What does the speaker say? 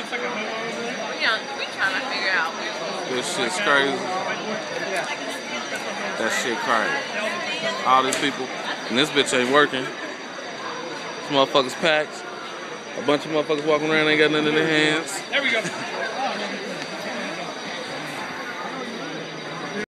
looks like a over there. Yeah, we trying to figure out. This shit's crazy. That shit crazy. All these people, and this bitch ain't working. This motherfuckers packed. A bunch of motherfuckers walking around ain't got nothing in their hands. There we go.